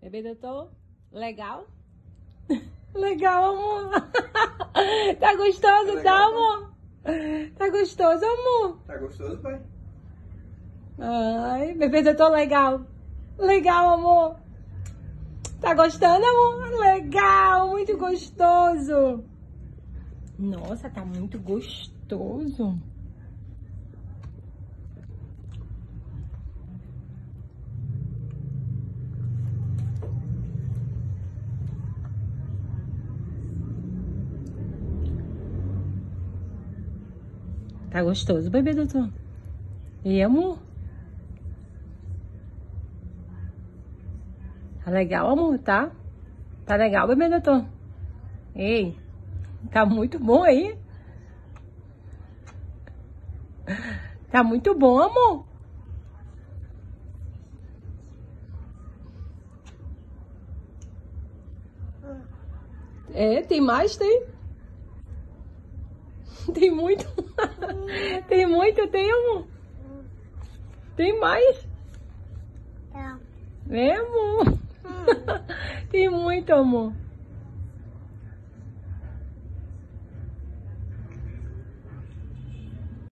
Bebê doutor? Legal? Legal, amor. tá gostoso, Legal, tá, pai. amor? Tá gostoso, amor? Tá gostoso, pai? Ai, bebê doutor legal. Legal, amor. Tá gostando, amor? Legal, muito gostoso. Nossa, tá muito gostoso. Tá gostoso, bebê doutor? E amor? Tá legal, amor, tá? Tá legal, bebê doutor? Ei, tá muito bom aí? Tá muito bom, amor? É, tem mais, tem? Tem muito? tem muito, tem, amor? Tem mais? Tá. É, amor? tem muito, amor.